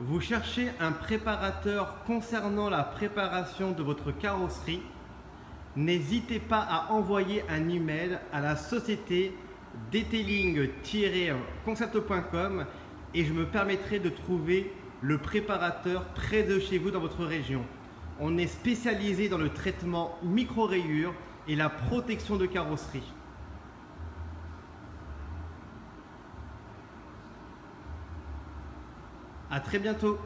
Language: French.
Vous cherchez un préparateur concernant la préparation de votre carrosserie N'hésitez pas à envoyer un email à la société detailing-concept.com et je me permettrai de trouver le préparateur près de chez vous dans votre région. On est spécialisé dans le traitement micro-rayures et la protection de carrosserie. À très bientôt